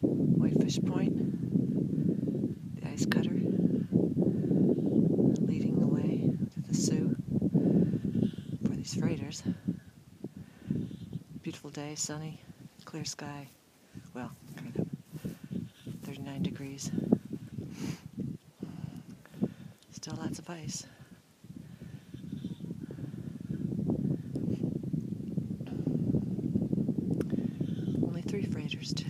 Whitefish Point, the ice cutter, leading the way to the Soo for these freighters. Beautiful day, sunny, clear sky. Well, kind of 39 degrees. Still lots of ice. Only three freighters too.